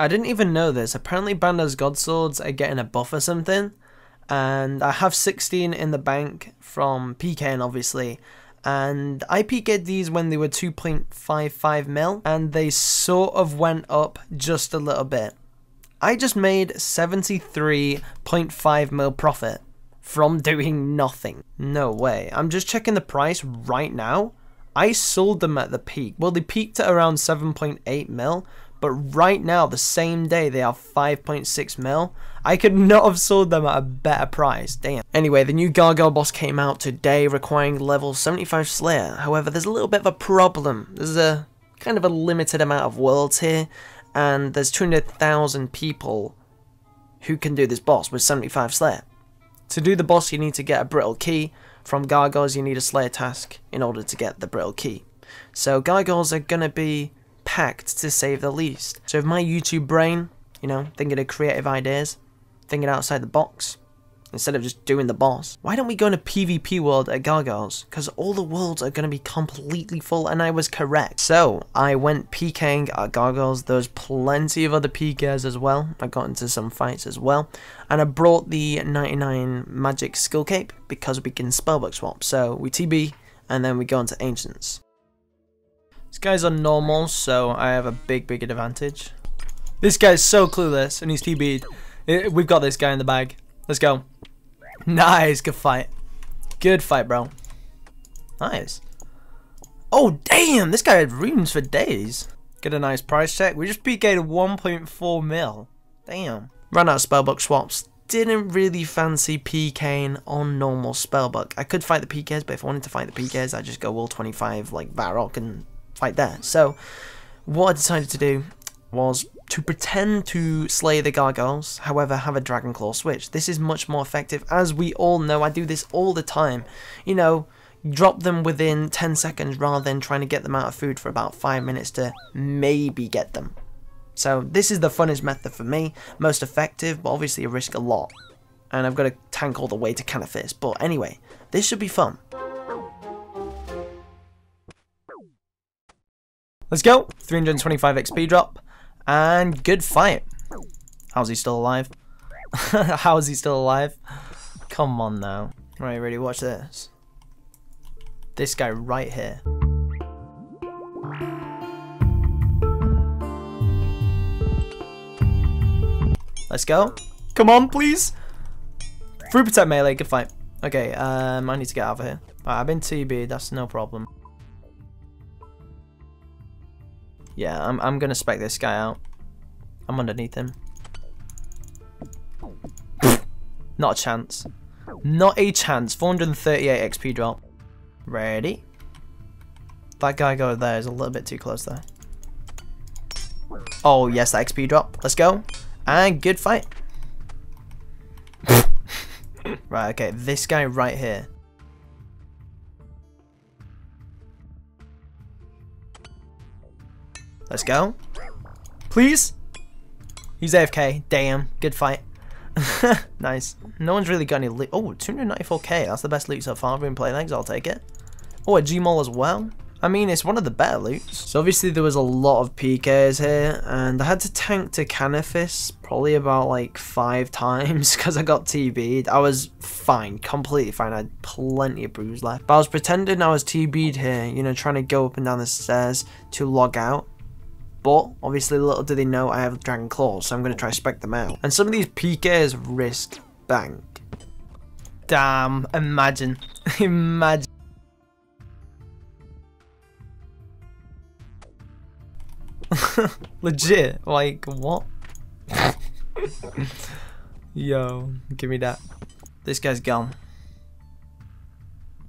I didn't even know this. Apparently Bandos God Swords are getting a buff or something. And I have 16 in the bank from PKing obviously. And I PK'd these when they were 2.55 mil. And they sort of went up just a little bit. I just made 73.5 mil profit from doing nothing. No way. I'm just checking the price right now. I sold them at the peak. Well, they peaked at around 7.8 mil, but right now, the same day, they are 5.6 mil. I could not have sold them at a better price. Damn. Anyway, the new Gargoyle boss came out today, requiring level 75 Slayer. However, there's a little bit of a problem. There's a kind of a limited amount of worlds here, and there's 200,000 people who can do this boss with 75 Slayer. To do the boss, you need to get a brittle key. From Gargoyles, you need a Slayer task in order to get the brittle key. So Gargoyles are going to be packed to save the least. So if my YouTube brain, you know, thinking of creative ideas, thinking outside the box, instead of just doing the boss. Why don't we go in a PvP world at Gargoyles? Because all the worlds are going to be completely full, and I was correct. So, I went PKing at Gargoyles. There was plenty of other PKs as well. I got into some fights as well. And I brought the 99 Magic Skill Cape because we can spellbook swap. So, we TB, and then we go into Ancients. This guy's on normal, so I have a big, big advantage. This guy's so clueless, and he's TB'd. We've got this guy in the bag. Let's go. Nice, good fight. Good fight, bro. Nice. Oh, damn, this guy had runes for days. Get a nice price check. We just PK'd 1.4 mil. Damn. Ran out of spellbook swaps. Didn't really fancy PKing on normal spellbook. I could fight the PKs, but if I wanted to fight the PKs, I'd just go all 25 like Varrock and fight there. So, what I decided to do was to pretend to slay the gargoyles, however have a dragon claw switch. This is much more effective, as we all know, I do this all the time. You know, drop them within 10 seconds rather than trying to get them out of food for about 5 minutes to maybe get them. So this is the funnest method for me, most effective, but obviously I risk a lot. And I've got to tank all the way to Canifis, but anyway, this should be fun. Let's go! 325 XP drop. And good fight. How's he still alive? How is he still alive? Come on now. Right, ready? Watch this. This guy right here. Let's go. Come on, please. Fruit protect melee, good fight. Okay, um, I need to get out of here. Right, I've been TB, that's no problem. Yeah, I'm, I'm gonna spec this guy out. I'm underneath him. Not a chance. Not a chance. 438 XP drop. Ready? That guy go there is a little bit too close there. Oh, yes, that XP drop. Let's go. And good fight. right, okay. This guy right here. Let's go. Please? He's AFK. Damn. Good fight. nice. No one's really got any loot. Oh, 294k. That's the best loot so far. I've been playing legs. I'll take it. Oh, a Gmaul as well. I mean, it's one of the better loots. So obviously there was a lot of PKs here, and I had to tank to Canifis probably about like five times because I got TB'd. I was fine, completely fine. I had plenty of brews left. But I was pretending I was TB'd here, you know, trying to go up and down the stairs to log out. But obviously, little do they know I have Dragon Claws, so I'm going to try spec them out. And some of these PKs risk bank. Damn, imagine. imagine. Legit, like, what? Yo, give me that. This guy's gone.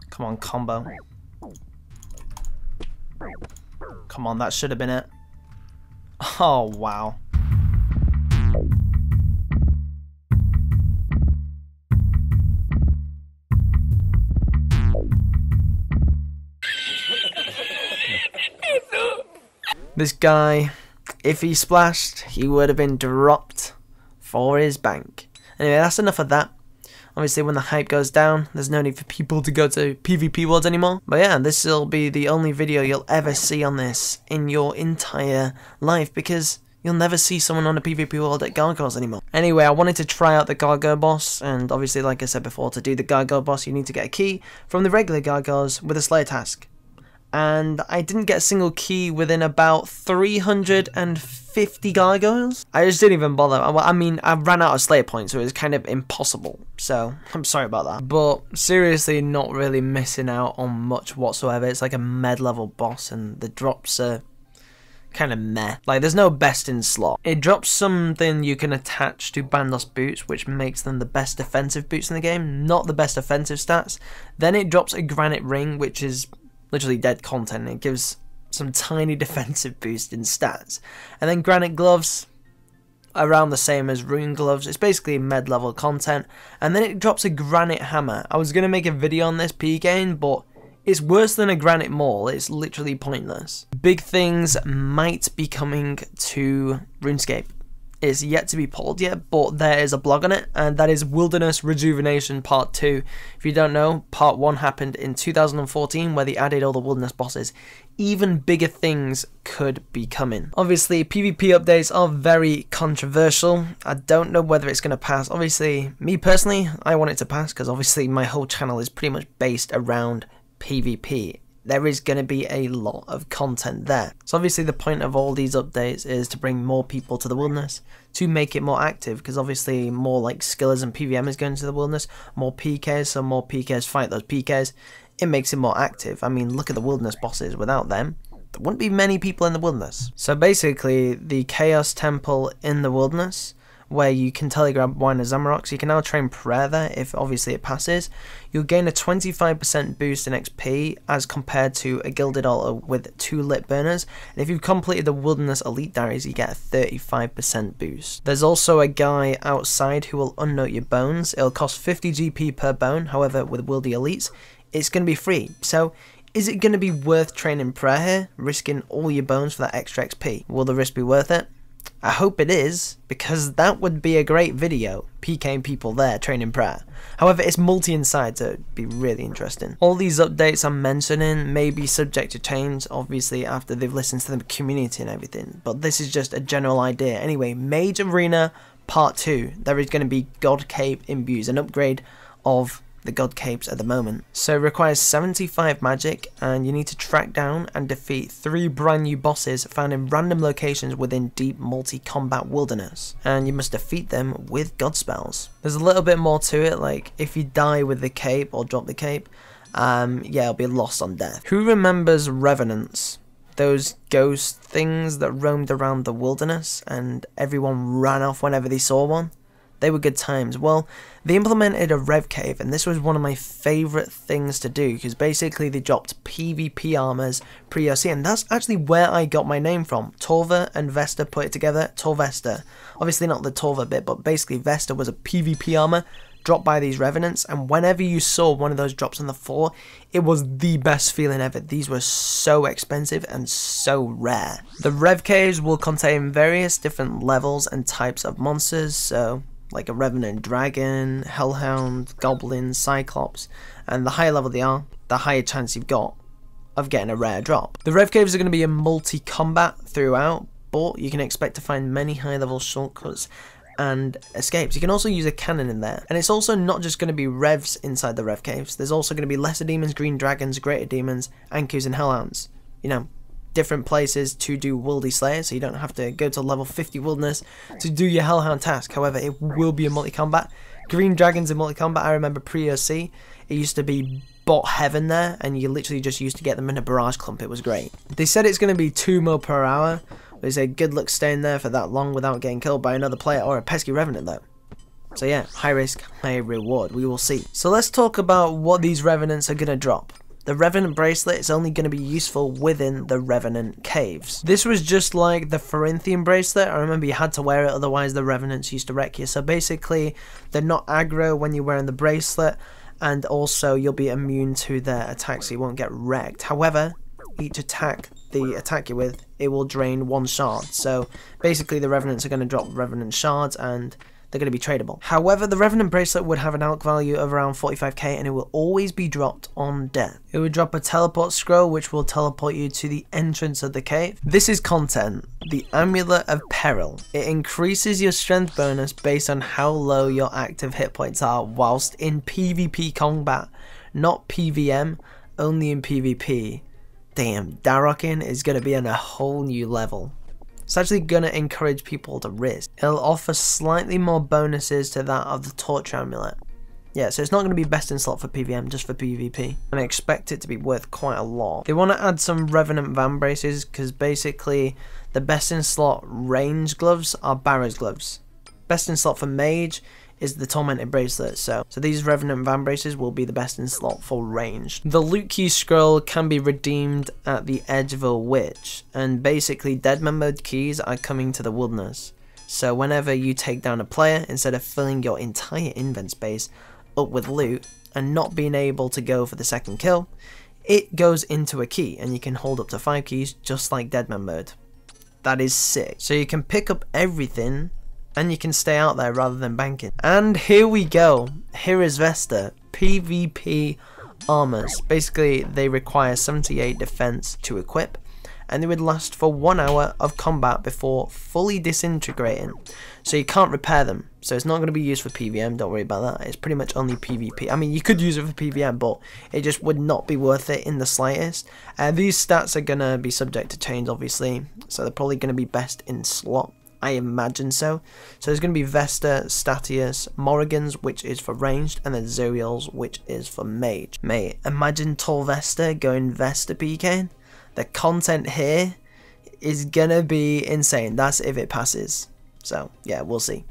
Come on, combo. Come on, that should have been it. Oh, wow. this guy, if he splashed, he would have been dropped for his bank. Anyway, that's enough of that. Obviously, when the hype goes down, there's no need for people to go to PvP worlds anymore. But yeah, this will be the only video you'll ever see on this in your entire life because You'll never see someone on a PvP world at Gargoyles anymore. Anyway, I wanted to try out the Gargoyle boss, and obviously, like I said before, to do the Gargoyle boss, you need to get a key from the regular Gargoyles with a Slayer task. And I didn't get a single key within about 350 Gargoyles. I just didn't even bother. I mean, I ran out of Slayer points, so it was kind of impossible. So, I'm sorry about that. But seriously, not really missing out on much whatsoever. It's like a med level boss, and the drops are kind of meh. Like, there's no best in slot. It drops something you can attach to Bandos boots, which makes them the best defensive boots in the game, not the best offensive stats. Then it drops a Granite Ring, which is literally dead content. It gives some tiny defensive boost in stats. And then Granite Gloves, around the same as Rune Gloves. It's basically med level content. And then it drops a Granite Hammer. I was going to make a video on this P-Gain, but it's worse than a granite maul, it's literally pointless. Big things might be coming to RuneScape. It's yet to be pulled yet, but there is a blog on it, and that is Wilderness Rejuvenation Part 2. If you don't know, Part 1 happened in 2014 where they added all the wilderness bosses. Even bigger things could be coming. Obviously, PvP updates are very controversial. I don't know whether it's going to pass. Obviously, me personally, I want it to pass because obviously my whole channel is pretty much based around PvP, there is going to be a lot of content there. So obviously the point of all these updates is to bring more people to the wilderness, to make it more active, because obviously more like skillers and PVMers going to the wilderness, more PKs, so more PKs fight those PKs, it makes it more active. I mean, look at the wilderness bosses, without them, there wouldn't be many people in the wilderness. So basically, the Chaos Temple in the wilderness where you can telegrab Wine of Zamorak, so you can now train prayer there if obviously it passes. You'll gain a 25% boost in XP as compared to a Gilded Altar with two lit burners, and if you've completed the Wilderness Elite Diaries, you get a 35% boost. There's also a guy outside who will unnote your bones. It'll cost 50 GP per bone, however, with Wildy Elites, it's going to be free. So is it going to be worth training prayer here, risking all your bones for that extra XP? Will the risk be worth it? I hope it is, because that would be a great video, PKing people there training prayer. However, it's multi-inside, so it'd be really interesting. All these updates I'm mentioning may be subject to change, obviously, after they've listened to the community and everything, but this is just a general idea. Anyway, Mage Arena Part 2, there is going to be God Cape imbues, an upgrade of the god capes at the moment. So it requires 75 magic and you need to track down and defeat three brand new bosses found in random locations within deep multi-combat wilderness and you must defeat them with god spells. There's a little bit more to it like if you die with the cape or drop the cape um, yeah it'll be lost on death. Who remembers revenants? Those ghost things that roamed around the wilderness and everyone ran off whenever they saw one? They were good times. Well, they implemented a rev cave, and this was one of my favourite things to do because basically they dropped PvP armors pre-EoC, and that's actually where I got my name from. Torva and Vesta put it together, Torvesta. Obviously not the Torva bit, but basically Vesta was a PvP armor dropped by these revenants and whenever you saw one of those drops on the floor it was the best feeling ever these were so expensive and so rare the rev caves will contain various different levels and types of monsters so like a Revenant Dragon, Hellhound, Goblin, Cyclops, and the higher level they are, the higher chance you've got of getting a rare drop. The Rev Caves are going to be a multi-combat throughout, but you can expect to find many high level shortcuts and escapes. You can also use a cannon in there. And it's also not just going to be revs inside the rev caves. There's also going to be lesser demons, green dragons, greater demons, Ankous and hellhounds. You know, different places to do Wildy Slayer, so you don't have to go to level 50 Wilderness to do your Hellhound task. However, it will be a multi-combat. Green Dragons in multi-combat, I remember pre-EoC, it used to be bot heaven there, and you literally just used to get them in a barrage clump. It was great. They said it's going to be 2 mil per hour. They say good luck staying there for that long without getting killed by another player or a pesky revenant though. So yeah, high risk, high reward. We will see. So let's talk about what these revenants are going to drop. The Revenant bracelet is only going to be useful within the Revenant caves. This was just like the Forinthry bracelet. I remember you had to wear it, otherwise the Revenants used to wreck you. So basically, they're not aggro when you're wearing the bracelet, and also you'll be immune to their attacks, so you won't get wrecked. However, each attack they attack you with, it will drain one shard. So basically, the Revenants are going to drop Revenant shards, and they're going to be tradable. However, the Revenant bracelet would have an alch value of around 45k and it will always be dropped on death. It would drop a teleport scroll which will teleport you to the entrance of the cave. This is content, the Amulet of Peril. It increases your strength bonus based on how low your active hit points are whilst in PvP combat, not PVM, only in PvP. Damn, Dharoking is going to be on a whole new level. It's actually going to encourage people to risk. It'll offer slightly more bonuses to that of the Torture Amulet. Yeah, so it's not going to be best in slot for PVM, just for PvP. And I expect it to be worth quite a lot. They want to add some Revenant Van Vambraces, because basically the best in slot range gloves are Barrow's gloves. Best in slot for Mage is the Tormented Bracelet, so, so these Revenant Vambraces will be the best in slot for range. The Loot Key Scroll can be redeemed at the Edge of a Witch, and basically Deadman Mode keys are coming to the Wilderness. So whenever you take down a player, instead of filling your entire invent space up with loot, and not being able to go for the second kill, it goes into a key, and you can hold up to 5 keys just like Deadman Mode. That is sick. So you can pick up everything and you can stay out there rather than banking. And here we go. Here is Vesta. PvP armors. Basically, they require 78 defense to equip, and they would last for one hour of combat before fully disintegrating. So you can't repair them. So it's not going to be used for PVM, don't worry about that. It's pretty much only PvP. I mean, you could use it for PVM, but it just would not be worth it in the slightest. Uh, these stats are going to be subject to change, obviously. So they're probably going to be best in slot. I imagine so. So there's going to be Vesta, Statius, Morrigan's, which is for ranged, and then Zuriel's, which is for mage. Mate, imagine Torvesta going Vesta PK. The content here is going to be insane. That's if it passes. So, yeah, we'll see.